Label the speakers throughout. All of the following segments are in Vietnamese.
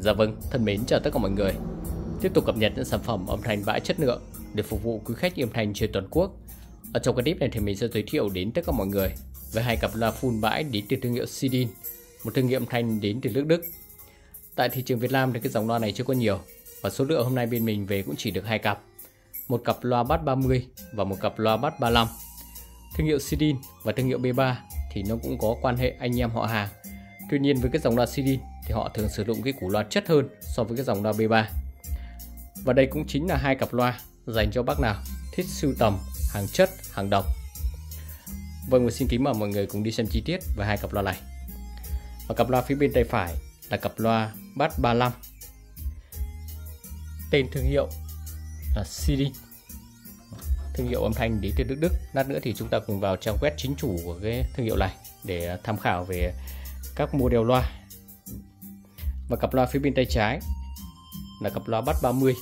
Speaker 1: Dạ vâng, thân mến chào tất cả mọi người. Tiếp tục cập nhật những sản phẩm âm thanh bãi chất lượng để phục vụ quý khách âm thanh trên toàn quốc. Ở trong cái clip này thì mình sẽ giới thiệu đến tất cả mọi người về hai cặp loa full bãi đến từ thương hiệu Sidin, một thương hiệu âm thanh đến từ nước Đức. Tại thị trường Việt Nam thì cái dòng loa này chưa có nhiều và số lượng hôm nay bên mình về cũng chỉ được hai cặp. Một cặp loa bass 30 và một cặp loa bass 35. Thương hiệu Sidin và thương hiệu B3 thì nó cũng có quan hệ anh em họ hàng. Tuy nhiên với cái dòng loa Sidin thì họ thường sử dụng cái củ loa chất hơn so với cái dòng loa B3. Và đây cũng chính là hai cặp loa dành cho bác nào thích sưu tầm hàng chất, hàng độc. Vâng mình xin kính mời mọi người cùng đi xem chi tiết về hai cặp loa này. Và cặp loa phía bên tay phải là cặp loa Bass 35. Tên thương hiệu là CD. Thương hiệu âm thanh đến từ Đức Đức. Lát nữa thì chúng ta cùng vào trang web chính chủ của cái thương hiệu này để tham khảo về các model loa và cặp loa phía bên tay trái là cặp loa Bass 30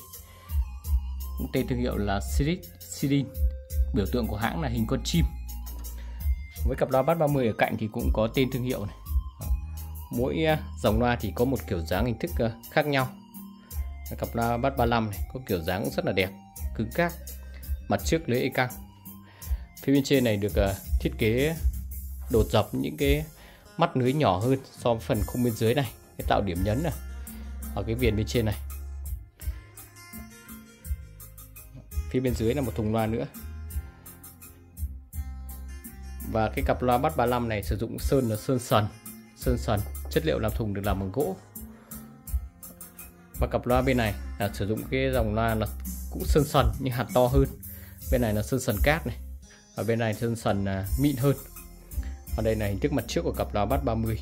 Speaker 1: tên thương hiệu là Sirit Sirin biểu tượng của hãng là hình con chim. Với cặp loa Bass 30 ở cạnh thì cũng có tên thương hiệu này. Mỗi à, dòng loa thì có một kiểu dáng hình thức à, khác nhau. Cặp loa Bass 35 này có kiểu dáng cũng rất là đẹp, cứng cáp, mặt trước lưới e căng. Phía bên trên này được à, thiết kế đột dọc những cái mắt lưới nhỏ hơn so với phần khung bên dưới này cái tạo điểm nhấn này, ở cái viền bên trên này. Phía bên dưới là một thùng loa nữa. Và cái cặp loa bắt 35 này sử dụng sơn là sơn sần. Sơn sần, chất liệu làm thùng được làm bằng gỗ. Và cặp loa bên này là sử dụng cái dòng loa là cũng sơn sần nhưng hạt to hơn. Bên này là sơn sần cát này. Và bên này sơn sần à, mịn hơn. Và đây là hình thức mặt trước của cặp loa bắt 30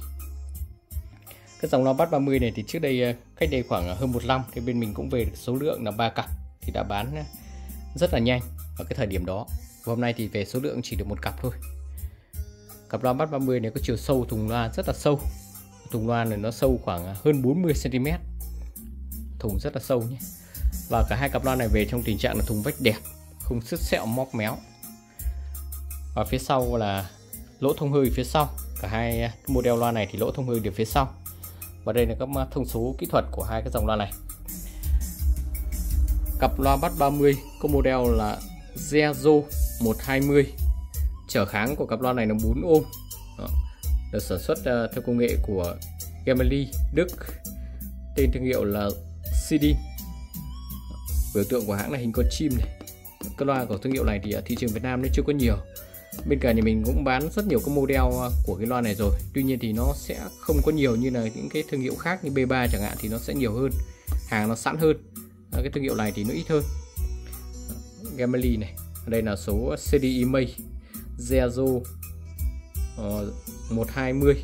Speaker 1: cái dòng loa bass 30 này thì trước đây ờ, cách đây khoảng ờ, hơn một năm thì bên mình cũng về được số lượng là ba cặp thì đã bán ờ, rất là nhanh ở cái thời điểm đó. Và hôm nay thì về số lượng chỉ được một cặp thôi. Cặp loa bass 30 này có chiều sâu, thùng loa rất là sâu. Thùng loa này nó sâu khoảng hơn 40 cm thùng rất là sâu nhé. Và cả hai cặp loa này về trong tình trạng là thùng vách đẹp, không sứt sẹo móc méo. Và phía sau là lỗ thông hơi phía sau. Cả hai model loa này thì lỗ thông hơi đều phía sau và đây là các thông số kỹ thuật của hai cái dòng loa này. Cặp loa bass 30 có model là Zezo 120 trở kháng của cặp loa này là 4 ôm. Đó. được sản xuất uh, theo công nghệ của Gemelli Đức. Tên thương hiệu là CD biểu tượng của hãng là hình con chim này. Cái loa của thương hiệu này thì ở thị trường Việt Nam nó chưa có nhiều bên cạnh nhà mình cũng bán rất nhiều các model ờ, của cái loa này rồi. Tuy nhiên thì nó sẽ không có nhiều như là những cái thương hiệu khác như B3 chẳng hạn thì nó sẽ nhiều hơn. Hàng nó sẵn hơn. Ờ, cái thương hiệu này thì nó ít hơn. Gamely này đây là số CDI May Zezo uh, 120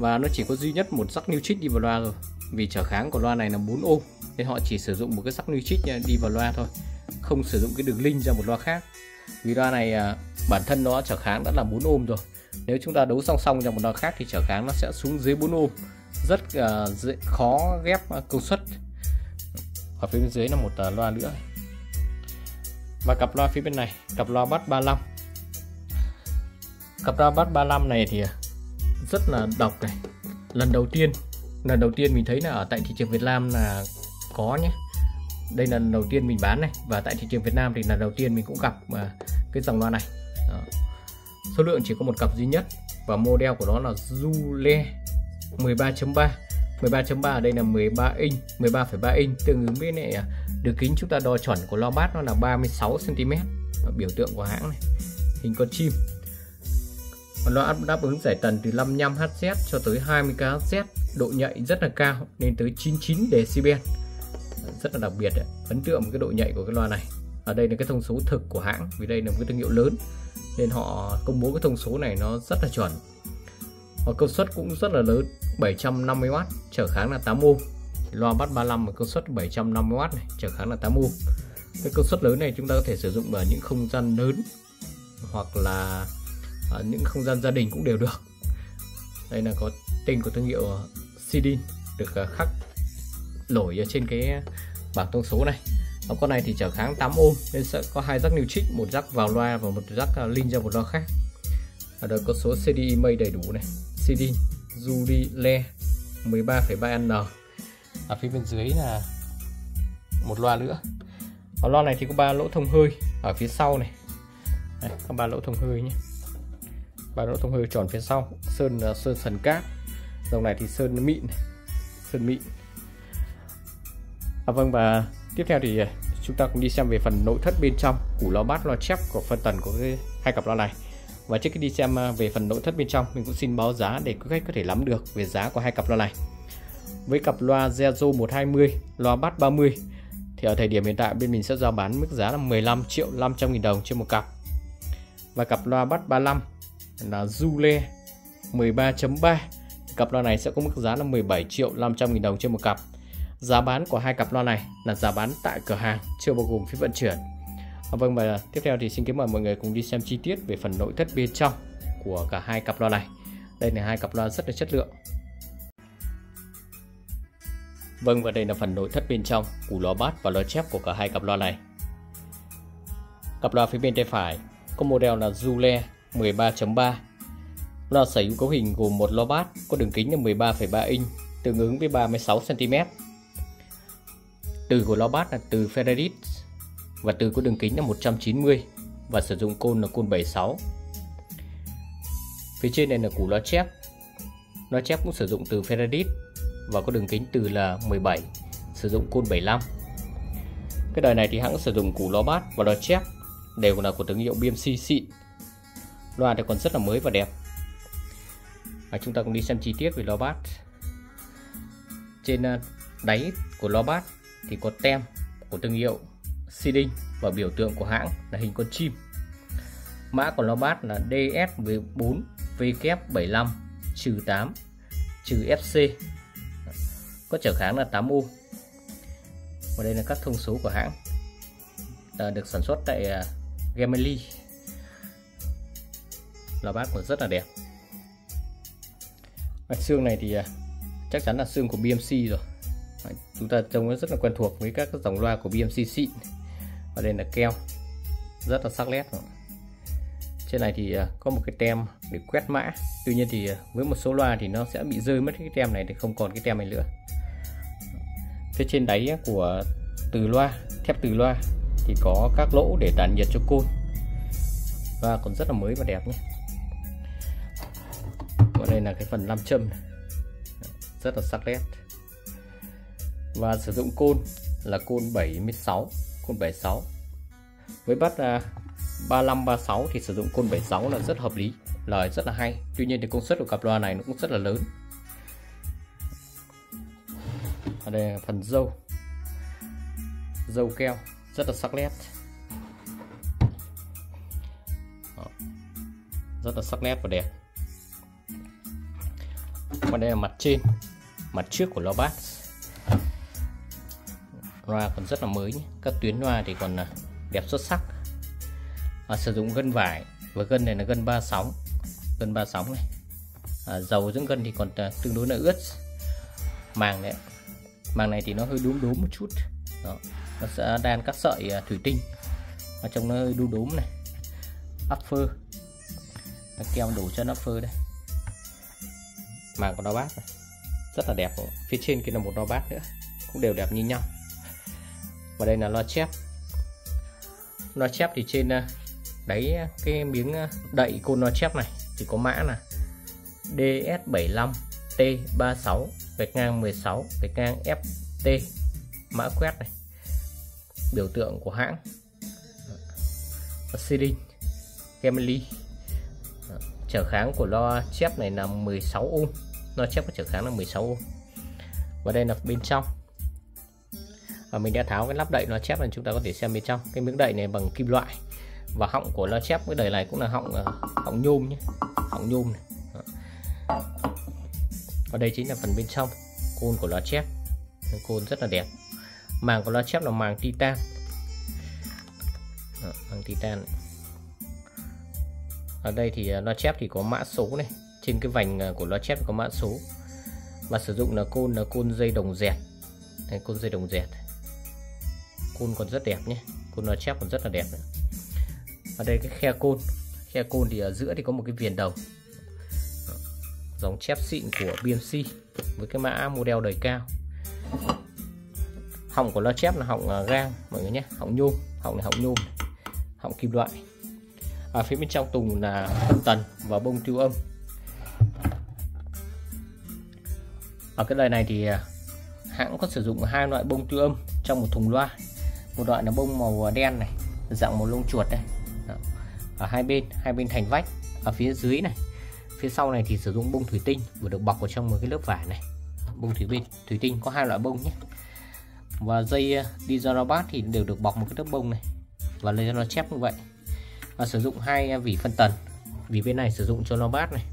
Speaker 1: và nó chỉ có duy nhất một rắc new chích đi vào loa rồi vì trở kháng của loa này là 4 ohm nên họ chỉ sử dụng một cái rắc new chích ờ, đi vào loa thôi. Không sử dụng cái đường link ra một loa khác. Vì loa này bản thân nó trở kháng đã là 4 ôm rồi. Nếu chúng ta đấu song song trong một loa khác thì trở kháng nó sẽ xuống dưới 4 ôm. Rất uh, dễ, khó ghép à, công suất. Ở phía bên dưới là một uh, loa nữa. Và cặp loa phía bên này cặp loa bass 35 cặp loa bass 35 này thì rất là độc này. Lần đầu tiên lần đầu tiên mình thấy là ở tại thị trường Việt Nam là có nhé. Đây là lần đầu tiên mình bán này. Và tại thị trường Việt Nam thì là đầu tiên mình cũng gặp uh, cái dòng loa này. Đó. số lượng chỉ có một cặp duy nhất và model của nó là Zule 13.3 13.3 ở đây là 13 inch 13,3 inch. Tương ứng với này đường kính chúng ta đo chuẩn của loa bass nó là 36 cm biểu tượng của hãng này. Hình con chim. Và loa đáp ứng giải tần từ 55 Hz cho tới 20 kHz độ nhạy rất là cao lên tới 99 dB rất là đặc biệt đấy. ấn tượng cái độ nhạy của cái loa này ở đây là cái thông số thực của hãng, vì đây là một cái thương hiệu lớn, nên họ công bố cái thông số này nó rất là chuẩn. Và công suất cũng rất là lớn 750W trở kháng là 8 ohm. Loa bắt 35 công suất 750W này trở kháng là 8 ohm. Cái công suất lớn này chúng ta có thể sử dụng ở những không gian lớn, hoặc là ở những không gian gia đình cũng đều được. Đây là có tên của thương hiệu CD được ờ, khắc nổi ở trên cái bảng thông số này ở con này thì trở kháng 8 ohm nên sẽ có hai rắc new một rắc vào loa và một rắc à, linh link ra một loa khác. Ở đây có số CD mây đầy đủ này. CD Julie Le 13,3N ở phía bên dưới là một loa nữa. Ở loa này thì có ba lỗ thông hơi ở phía sau này. Đây, có ba lỗ thông hơi nhé. Ba lỗ thông hơi tròn phía sau. Sơn à, sơn sần cát dòng này thì sơn mịn sơn mịn. À, vâng và tiếp theo thì à, chúng ta cùng đi xem về phần nội thất bên trong của loa bát loa chép của phân tần của cái hai cặp loa này. Và trước khi đi xem à, về phần nội thất bên trong, mình cũng xin báo giá để quý khách có thể nắm được về giá của hai cặp loa này. Với cặp loa Zezo 120 loa bát 30 thì ở thời điểm hiện tại bên mình sẽ giao bán mức giá là 15 triệu 500 nghìn đồng trên một cặp. Và cặp loa bát 35 là Zule 13.3 cặp loa này sẽ có mức giá là 17 triệu 500 nghìn đồng trên một cặp giá bán của hai cặp loa này là giá bán tại cửa hàng chưa bao gồm phí vận chuyển à, vâng và tiếp theo thì xin kính mời mọi người cùng đi xem chi tiết về phần nội thất bên trong của cả hai cặp loa này đây là hai cặp loa rất là chất lượng Vâng và đây là phần nội thất bên trong của loa bass và loa chép của cả hai cặp loa này. Cặp loa phía bên tay phải có model là Zule 13.3. Loa sở hữu cấu hình gồm một loa bass có đường kính là 13,3 inch tương ứng với 36 cm. Từ của lo bát là từ ferrerit và từ có đường kính là 190 và sử dụng côn là côn 76. Phía trên này là củ lo chép. lo chép cũng sử dụng từ ferrerit và có đường kính từ là 17 sử dụng côn 75 cái đời này thì hãng sử dụng củ lo bát và lo chép đều là của thương hiệu BMC xịn loa thì còn rất là mới và đẹp và chúng ta cùng đi xem chi tiết về lo bát trên à, đáy của lo bát thì có tem của thương hiệu Seeding và biểu tượng của hãng là hình con chim. Mã của lo bát là DS4 W75 8 FC có trở kháng là 8 ohm và đây là các thông số của hãng à, được sản xuất tại uh, Gemelli. Lò bát cũng rất là đẹp. Mạch xương này thì uh, chắc chắn là xương của BMC rồi chúng ta trông nó rất là quen thuộc với các dòng loa của BMC xịn và đây là keo. Rất là sắc nét. Trên này thì à, có một cái tem để quét mã. Tuy nhiên thì à, với một số loa thì nó sẽ bị rơi mất cái tem này thì không còn cái tem này nữa. Phía trên đáy của từ loa, thép từ loa thì có các lỗ để tản nhiệt cho côn. Và còn rất là mới và đẹp nhé. Và đây là cái phần nam châm rất là sắc nét và sử dụng côn là côn 76 côn 76 với bắt uh, 35 36 thì sử dụng côn 76 là rất hợp lý lời rất là hay. Tuy nhiên thì công suất của cặp loa này nó cũng rất là lớn. Ở đây là phần dâu. Dâu keo rất là sắc nét. Rất là sắc nét và đẹp. Còn đây là mặt trên mặt trước của loa bass loa còn rất là mới nhé. các tuyến loa thì còn à, đẹp xuất sắc. À, sử dụng gân vải và gân này là gân ba sóng. Gân ba sóng này. À, dầu dưỡng gân thì còn à, tương đối là ướt. Màng đấy màng này thì nó hơi đúm đúm một chút. Đó. nó sẽ đan các sợi à, thủy tinh. Ở trong nó hơi đu đúm này. Upper keo đủ chân upper đây. Màng của nó bát này. Rất là đẹp. Phía trên kia là một lo bát nữa. Cũng đều đẹp như nhau và đây là loa chép. Loa chép thì trên à, đáy à, cái miếng à, đậy côn loa chép này thì có mã là DS75 T36 gạch ngang 16 gạch ngang FT mã quét này. Biểu tượng của hãng. Seeding Gemini trở kháng của loa chép này là 16 ohm. Loa chép có trở kháng là 16 ohm. Và đây là bên trong và mình đã tháo cái lắp đậy loa chép này chúng ta có thể xem bên trong. Cái miếng đậy này bằng kim loại. Và họng của loa chép cái đời này cũng là họng ờ, họng nhôm nhé. Họng nhôm này. Và đây chính là phần bên trong côn của loa chép. Côn rất là đẹp. Màng của loa chép là màng titan. Đó, màng titan. Ở đây thì ờ, loa chép thì có mã số này. Trên cái vành ờ, của loa chép có mã số. Và sử dụng là côn là côn dây đồng dẹt. Này, côn dây đồng dẹt côn còn rất đẹp nhé. Côn loa chép còn rất là đẹp nữa. ở đây cái khe côn. Khe côn thì ở giữa thì có một cái viền đầu. Dòng chép xịn của BMC với cái mã model đời cao. Họng của loa chép là họng à, gang, mọi người nhé. Họng nhôm. Họng này họng nhôm họng kim loại. Ở phía bên trong tùng là phân tần và bông tiêu âm. Ở cái đời này thì à, hãng có sử dụng hai loại bông tiêu âm trong một thùng loa một loại là bông màu đen này, dạng một lông chuột đây ở hai bên hai bên thành vách, ở phía dưới này. Phía sau này thì sử dụng bông thủy tinh vừa được bọc vào trong một cái lớp vải này. Bông thủy tinh thủy tinh có hai loại bông nhé. Và dây đi ra bát thì đều được bọc một cái lớp bông này và lấy nó chép như vậy. Và sử dụng hai ờ, vỉ phân tần. Vì bên này sử dụng cho lo bát này.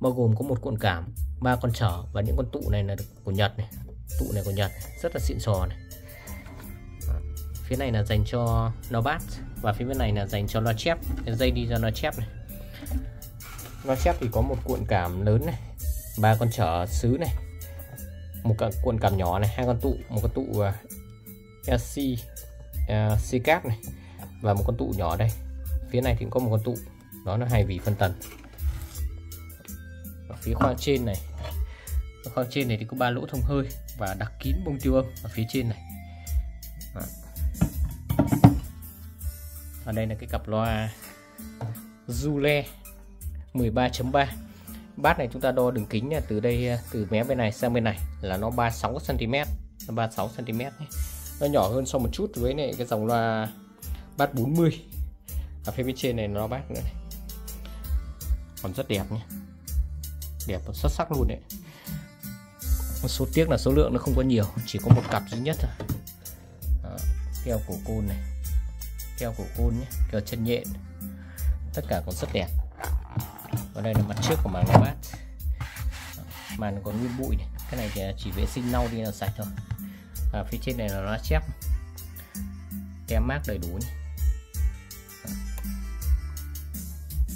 Speaker 1: Bao gồm có một cuộn cảm, ba con trở và những con tụ này là của Nhật này. Tụ này của Nhật, rất là xịn sò này phía này là dành cho Nobat và phía bên này là dành cho loa chép. Dây đi cho loa chép này. Loa chép thì có một cuộn cảm lớn này ba con trở sứ này một cuộn cảm nhỏ này hai con tụ một con tụ à, uh, LC uh, C à, cap này và một con tụ nhỏ đây. Phía này thì có một con tụ đó là hai vị phân tần. Ở phía khoang trên này ở khoang trên này thì có ba lỗ thông hơi và đặc kín bông tiêu âm ở phía trên này. Đó ở đây là cái cặp loa Zule 13.3 bát này chúng ta đo đường kính từ đây từ mé bên này sang bên này là nó 36 cm nó 36 cm nó nhỏ hơn so một chút với này cái dòng loa bát 40 ở phía bên trên này nó bát nữa này. Còn rất đẹp nhé. Đẹp và xuất sắc luôn đấy. Một số tiếc là số lượng nó không có nhiều chỉ có một cặp duy nhất thôi. Đó, keo cổ côn này keo của côn nhé keo chân nhện. Tất cả còn rất đẹp. Và đây là mặt trước của màn nó bát màn còn nguyên bụi này. cái này thì chỉ vệ sinh lau đi là sạch thôi. À, phía trên này là nó chép. Tem mát đầy đủ nhé.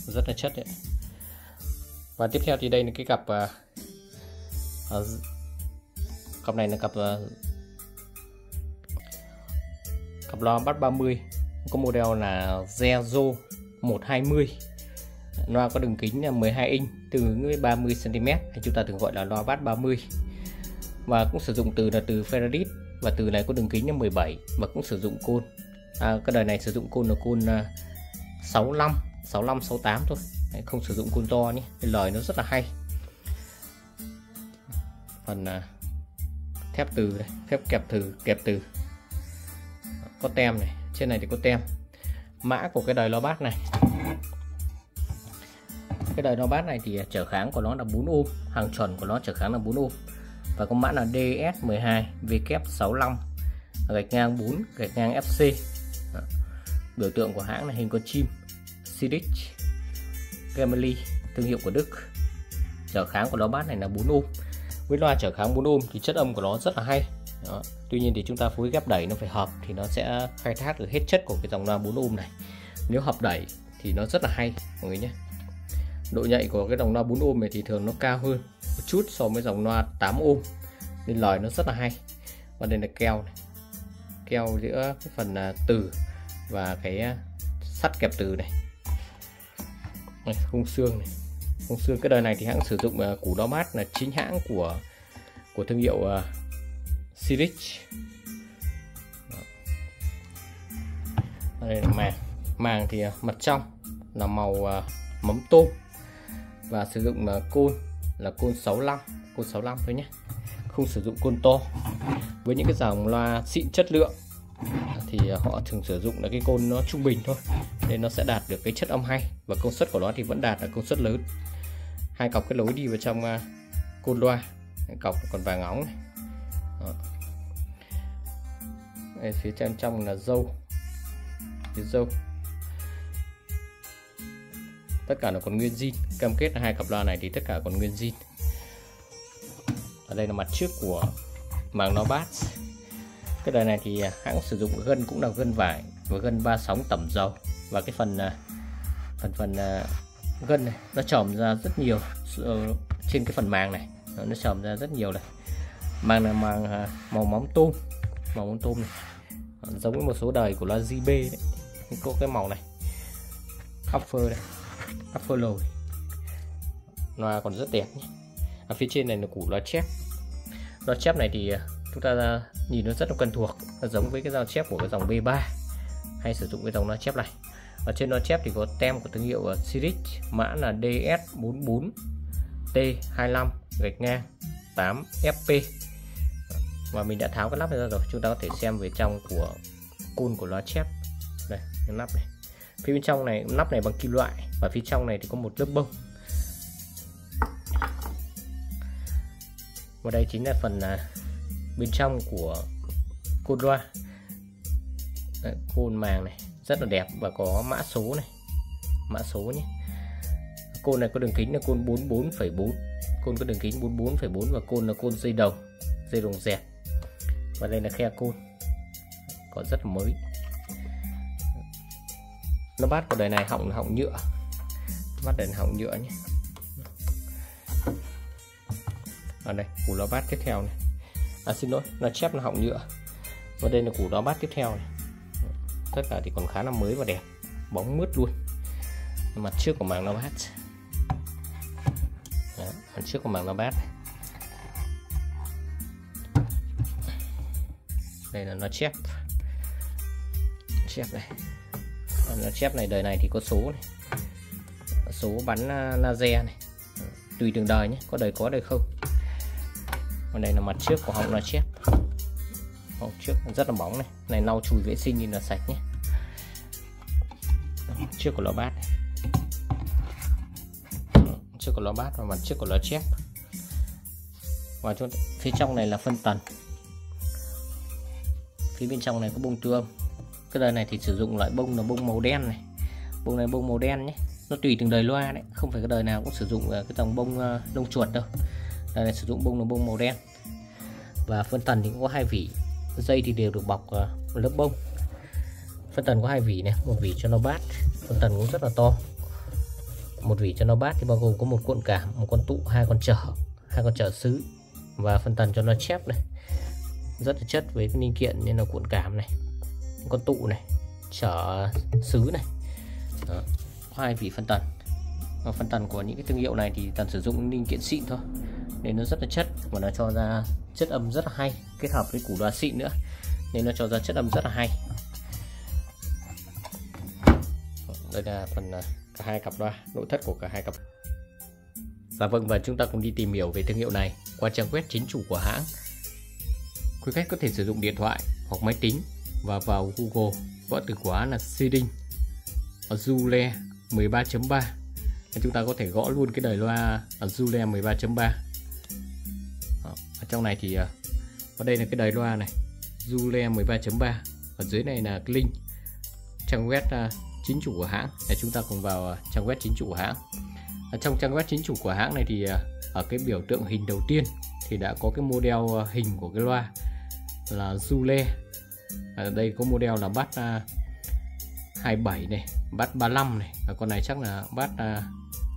Speaker 1: rất là chất đấy. Và tiếp theo thì đây là cái cặp uh, uh, cặp này là cặp uh, cặp loa bắt 30 có model là Zezo 120 loa có đường kính là 12 inch tương với 30 cm hay chúng ta thường gọi là loa bát 30 và cũng sử dụng từ là từ ferradit và từ này có đường kính là 17 và cũng sử dụng côn. À, cái đời này sử dụng côn là côn 65 65 68 thôi. Không sử dụng côn to nhé lời nó rất là hay. Phần à, thép từ này, thép kẹp từ kẹp từ. Có tem này trên này thì có tem. Mã của cái đời lo bát này. Cái đời lo bát này thì trở kháng của nó là 4 ohm, hàng chuẩn của nó trở kháng là 4 ohm. Và có mã là DS12 W65 gạch ngang 4 gạch ngang FC Đó. biểu tượng của hãng là hình con chim Sidic Gemely thương hiệu của Đức. Trở kháng của nó bát này là 4 ohm. Với loa trở kháng 4 ohm thì chất âm của nó rất là hay. Đó. tuy nhiên thì chúng ta phối ghép đẩy nó phải hợp thì nó sẽ khai thác được hết chất của cái dòng loa 4 ohm này. Nếu hợp đẩy thì nó rất là hay mọi người nhé. Độ nhạy của cái dòng loa 4 ohm này thì thường nó cao hơn một chút so với dòng loa 8 ohm nên lời nó rất là hay. Và đây là keo này. Keo giữa cái phần à, từ và cái à, sắt kẹp từ này. Này, khung xương này. Khung xương cái đời này thì hãng sử dụng uh, củ đo mát là chính hãng của của thương hiệu uh, Sirich. Đây là màng. Màng thì à, mặt trong. Là màu à, mắm tôm. Và sử dụng à, côn. Là côn 65 côn 65 thôi nhé. Không sử dụng côn to. Với những cái dòng loa xịn chất lượng, thì họ thường sử dụng là cái côn nó trung bình thôi. Nên nó sẽ đạt được cái chất âm hay. Và công suất của nó thì vẫn đạt ở công suất lớn. Hai cọc cái lối đi vào trong côn loa. Cọc còn vàng óng này. Ờ. Đây, phía trong trong là dâu. Phía dâu. Tất cả là còn nguyên zin. Cam kết là hai cặp loa này thì tất cả còn nguyên zin. Ở đây là mặt trước của màng nó bass cái đời này thì à, hãng sử dụng gân cũng là gân vải và gân ba sóng tẩm dầu. Và cái phần à, phần phần à, gân này nó tròm ra rất nhiều ờ, trên cái phần màng này. Nó tròm ra rất nhiều này màng là màng à, màu móng tôm. Màu móng tôm này. À, giống với một số đời của loa JB đấy. Có cái màu này. Upper đây upper lồi. Loa còn rất đẹp nhé. Ở phía trên này là củ loa chép. Loa chép này thì à, chúng ta nhìn nó rất là quen thuộc. Nó giống với cái dao chép của cái dòng B3 hay sử dụng cái dòng loa chép này. Ở trên loa chép thì có tem của thương hiệu à, Siric mã là DS44 T25 gạch ngang 8 FP và mình đã tháo cái nắp này ra rồi. Chúng ta có thể xem về trong của côn của loa chép. Đây cái nắp này. Phía bên trong này nắp này bằng kim loại. Và phía trong này thì có một lớp bông. Và đây chính là phần à, bên trong của côn loa. Đấy, côn màng này rất là đẹp. Và có mã số này. Mã số nhé. Côn này có đường kính là côn 44,4 côn có đường kính 44,4 và côn là côn dây đồng dây đồng dẹp và đây là khe côn. Có rất là mới. Nó bát của đời này họng là họng nhựa bát đời này họng nhựa nhé. Ở đây củ lò bát tiếp theo này. À xin lỗi nó chép là họng nhựa. Và đây là củ lò bát tiếp theo này. Tất cả thì còn khá là mới và đẹp. Bóng mướt luôn. Mặt trước của màng lò bát. Đó, mặt trước của màng lò bát đây là nó chép. Chép này. Nó chép này đời này thì có số này. Số bắn à, laser này. Tùy từng đời nhé, có đời có đời không. Còn đây là mặt trước của họng nó chép. Họng trước rất là bóng này. Này, lau chùi vệ sinh nhìn là sạch nhé. Trước của lò bát trước của lò bát và mặt trước của lò chép. Và phía trong này là phân tần phía bên trong này có bông tương. Cái đời này thì sử dụng loại bông là bông màu đen này. Bông này bông màu đen nhé. Nó tùy từng đời loa đấy, không phải cái đời nào cũng sử dụng cái dòng bông đông lông chuột đâu. Đây là sử dụng bông là bông màu đen. Và phân tần thì cũng có hai vỉ. Dây thì đều được bọc lớp bông. Phân tần có hai vỉ này, một vỉ cho nó bát. Phân tần cũng rất là to. Một vỉ cho nó bát thì bao gồm có một cuộn cảm một con tụ, hai con trở hai con trở sứ. Và phân tần cho nó chép này rất là chất với cái linh kiện như là cuộn cảm này con tụ này trở sứ này. Đó. hai vị phân tần. Và phân tần của những cái thương hiệu này thì toàn sử dụng linh kiện xịn thôi nên nó rất là chất và nó cho ra chất âm rất là hay kết hợp với củ loa xịn nữa nên nó cho ra chất âm rất là hay. Đây là phần à, cả hai cặp loa nội thất của cả hai cặp. Và vâng và chúng ta cùng đi tìm hiểu về thương hiệu này qua trang web chính chủ của hãng quý khách có thể sử dụng điện thoại hoặc máy tính và vào Google. Gõ từ khóa là Seeding. Azure 13.3 chúng ta có thể gõ luôn cái đời loa Azure 13.3 ở trong này thì à, ở đây là cái đời loa này. Zule 13.3 ở dưới này là cái link. Trang web à, chính chủ của hãng. Để chúng ta cùng vào à, trang web chính chủ của hãng. Ở trong trang web chính chủ của hãng này thì ở cái biểu tượng hình đầu tiên thì đã có cái model hình của cái loa là Zule. Ở đây có model là bát uh, 27 này bát 35 này. Và con này chắc là bát uh, à,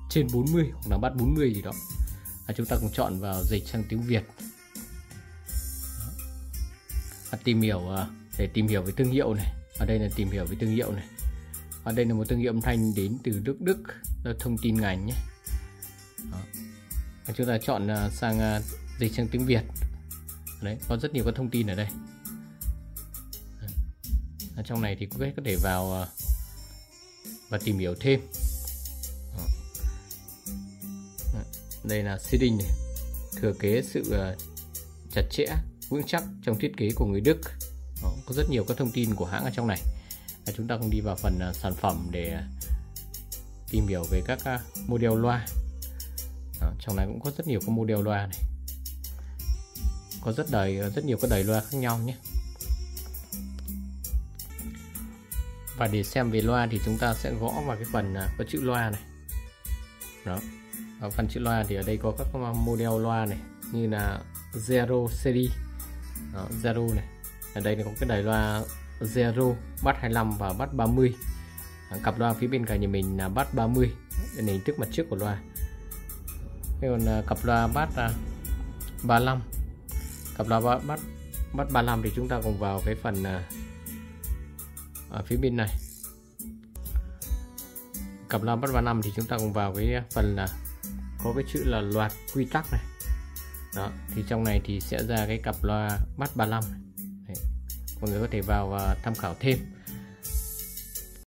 Speaker 1: trên 40 hoặc là bát 40 gì đó. À, chúng ta cùng chọn vào dịch sang tiếng Việt. À, tìm hiểu uh, để tìm hiểu về thương hiệu này. Ở đây là tìm hiểu về thương hiệu này. Ở đây là một thương hiệu âm thanh đến từ Đức Đức thông tin ngành nhé. Đó. chúng ta chọn sang dịch sang tiếng Việt đấy, có rất nhiều các thông tin ở đây. Ở trong này thì quý khách có thể vào ờ, và tìm hiểu thêm. Đây là seeding này. Thừa kế sự ờ, chặt chẽ, vững chắc trong thiết kế của người Đức. Có rất nhiều các thông tin của hãng ở trong này. Và chúng ta cùng đi vào phần ờ, sản phẩm để tìm hiểu về các model loa. Trong này cũng có rất nhiều các model loa này có rất đầy rất nhiều các đầy loa khác nhau nhé. Và để xem về loa thì chúng ta sẽ gõ vào cái phần à, có chữ loa này. Đó. Ở phần chữ loa thì ở đây có các à, model loa này như là Zero series. Đó, Zero này. Ở đây có cái đài loa Zero bắt 25 và bắt 30 cặp loa phía bên cạnh nhà mình là bắt 30 để hình thức mặt trước của loa. Còn à, cặp loa bắt 35 cặp loa bắt bắt bắt 35 thì chúng ta cùng vào cái phần à, ở phía bên này. Cặp loa bắt 35 thì chúng ta cùng vào cái phần là có cái chữ là loạt quy tắc này. Đó, thì trong này thì sẽ ra cái cặp loa bắt 35 Đấy. mọi người có thể vào và tham khảo thêm.